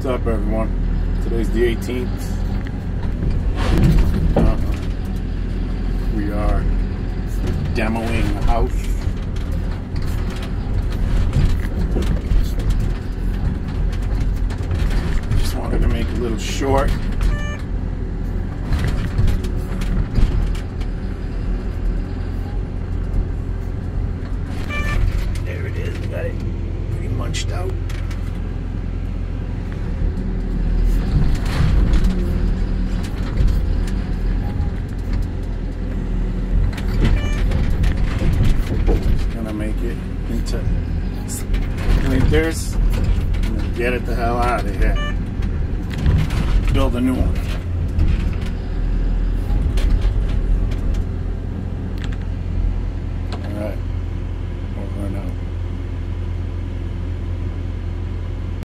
What's up, everyone? Today's the 18th. Uh, we are demoing a house. Just wanted to make a little short. There it is. Got it pretty munched out. gonna make it cleaners and get it the hell out of here. Build a new one.